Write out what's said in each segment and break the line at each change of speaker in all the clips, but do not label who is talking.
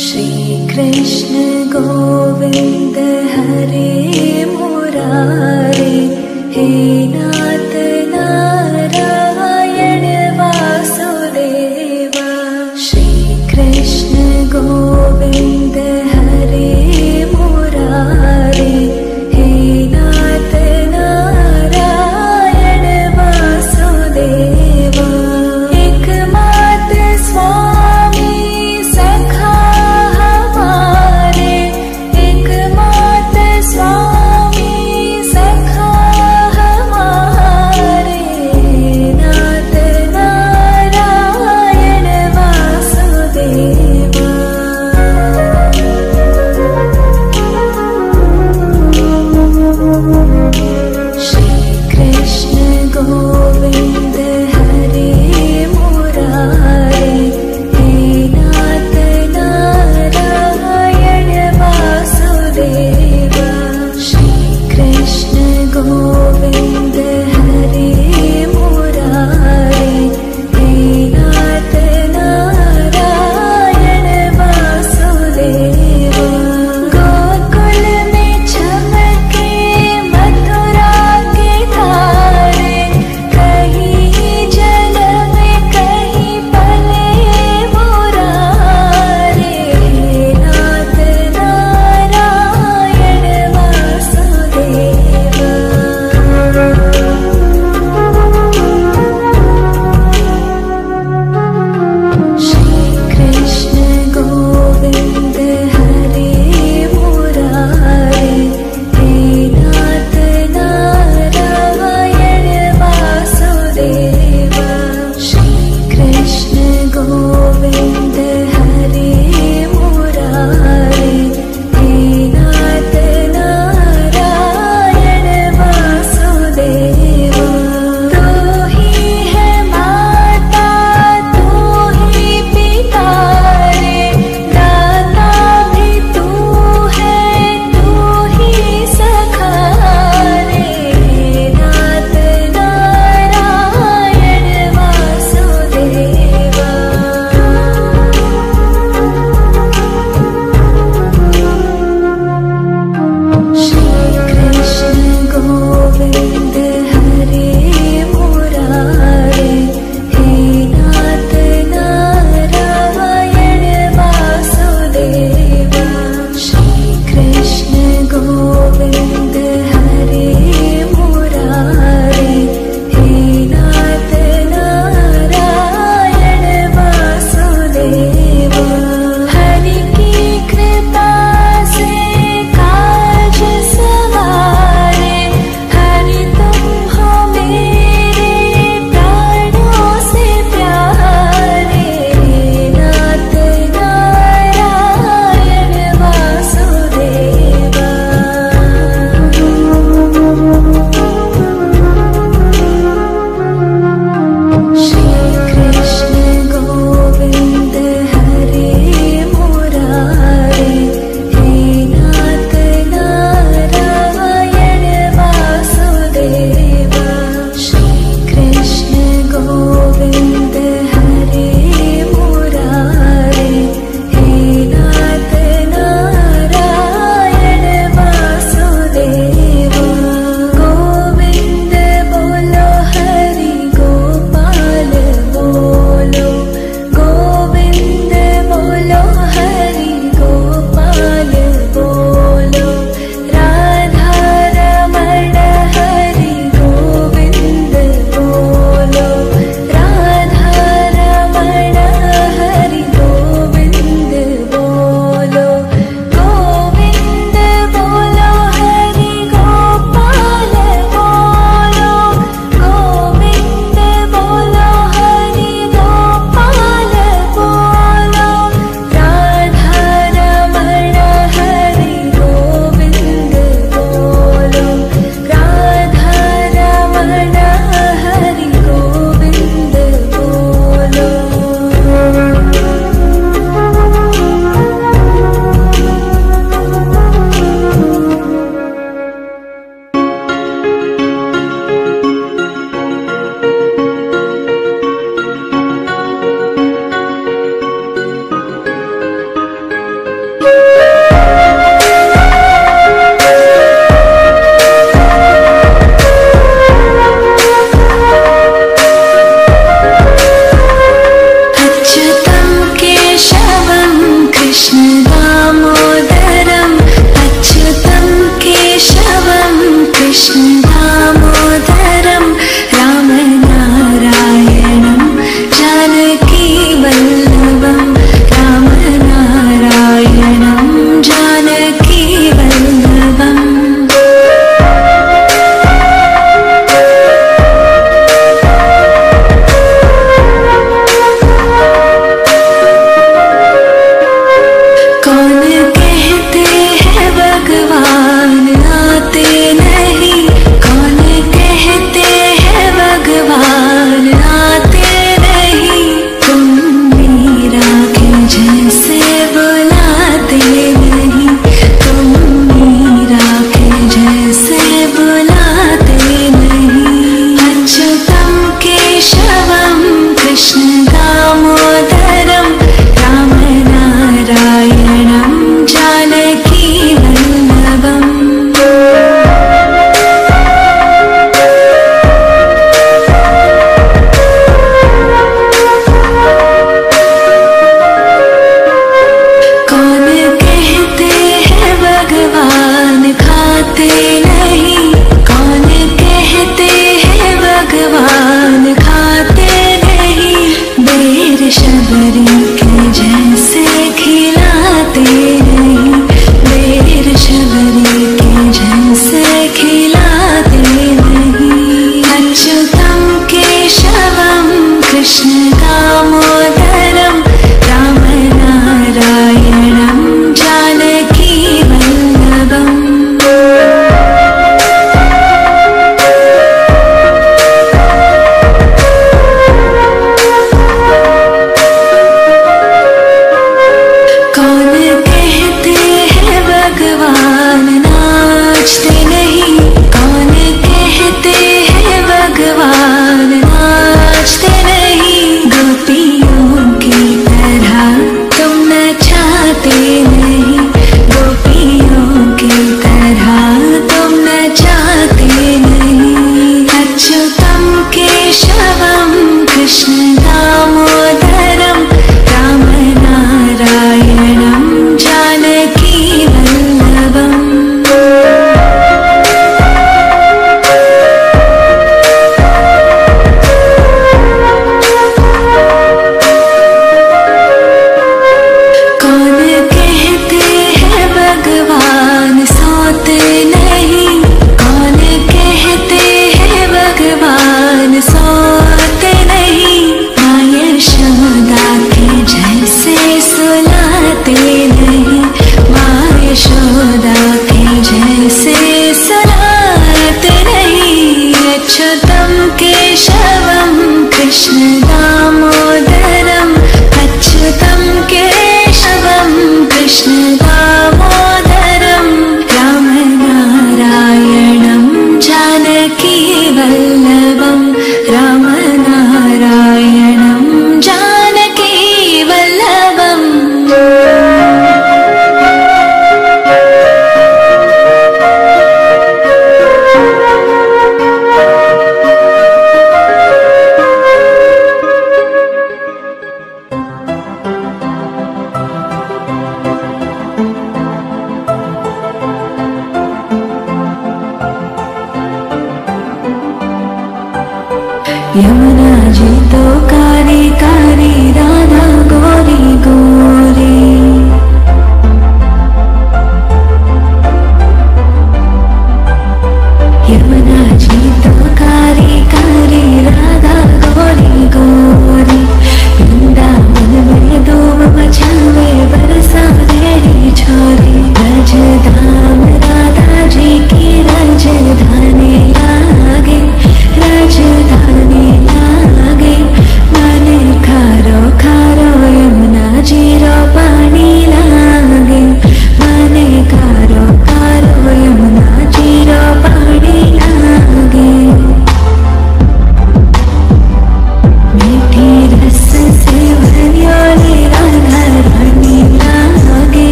श्रीकृष्ण गोविन्द हरे मुरारे हे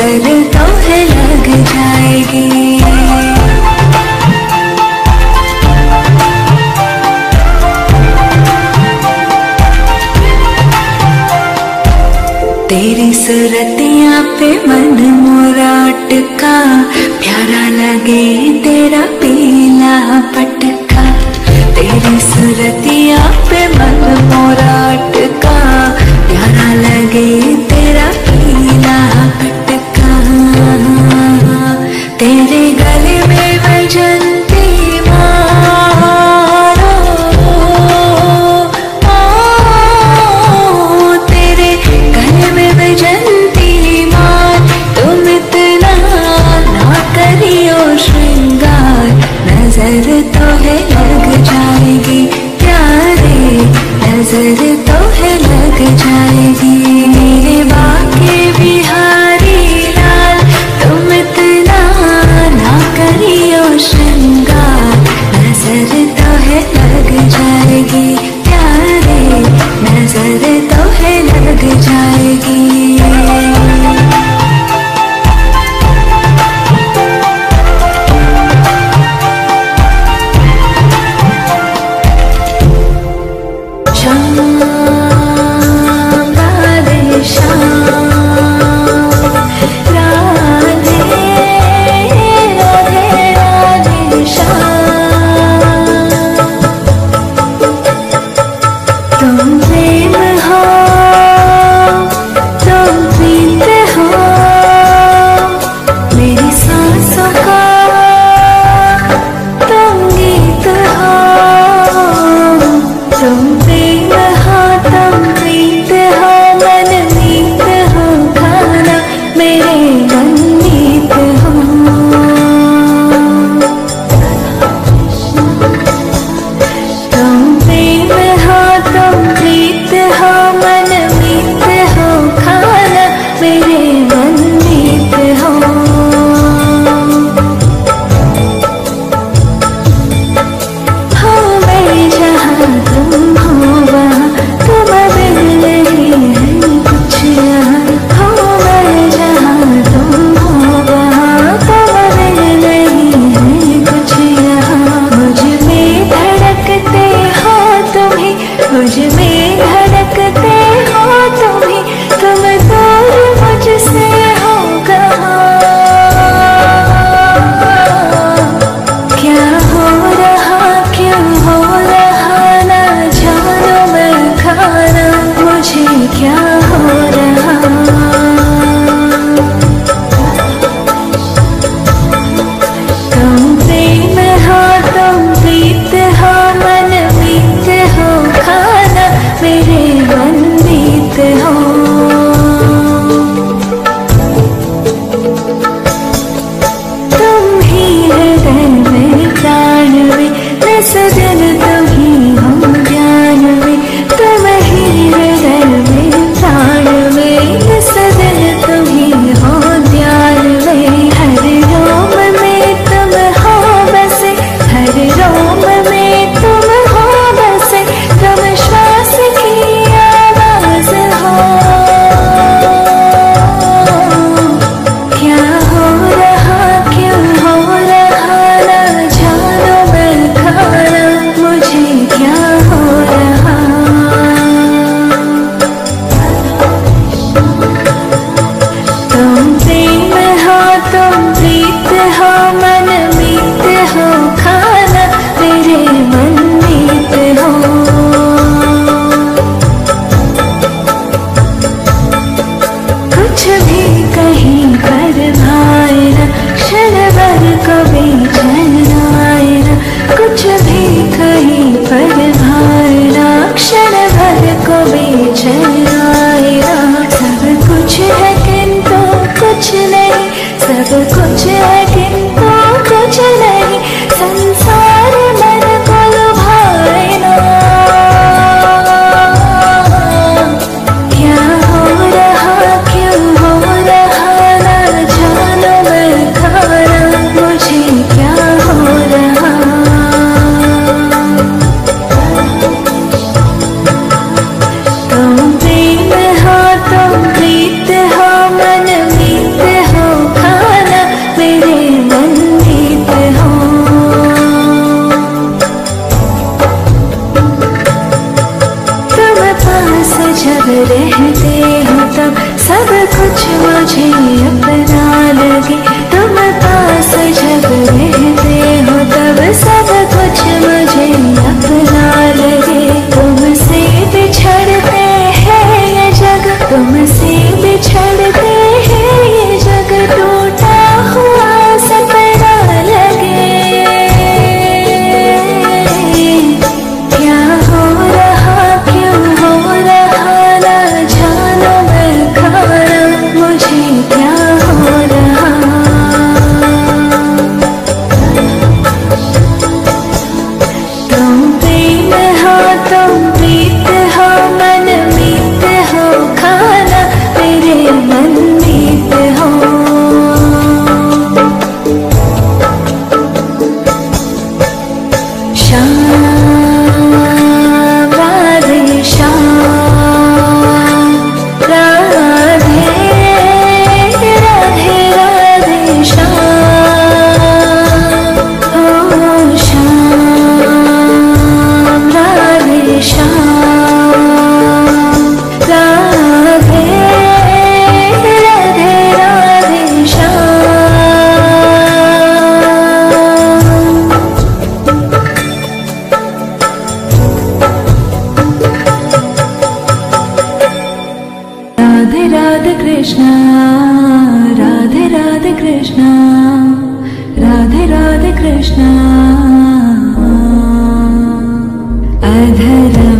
नज़र तो है लग जाएगी। तेरी सुरतिया पे मन मोरा अटका प्यारा लगे तेरा पीला। राधे कृष्ण। अधर